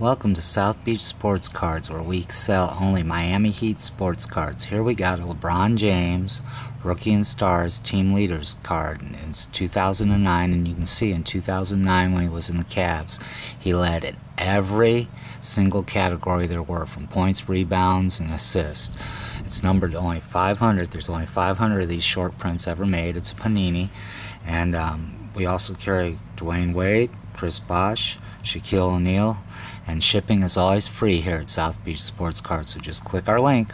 Welcome to South Beach Sports Cards, where we sell only Miami Heat sports cards. Here we got a LeBron James Rookie and Stars Team Leaders card. And it's 2009, and you can see in 2009 when he was in the Cavs, he led in every single category there were, from points, rebounds, and assists. It's numbered only 500. There's only 500 of these short prints ever made. It's a Panini, and um, we also carry Dwyane Wade, Chris Bosh, Shaquille O'Neal, and shipping is always free here at South Beach Sports Cards, so just click our link.